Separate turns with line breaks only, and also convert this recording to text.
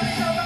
Let's go.